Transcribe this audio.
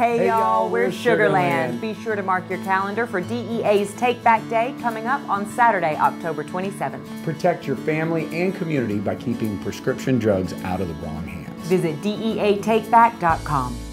Hey, Hey, y'all, we're we're Sugarland. Sugarland. Be sure to mark your calendar for DEA's Take Back Day coming up on Saturday, October 27th. Protect your family and community by keeping prescription drugs out of the wrong hands. Visit DEATakeback.com.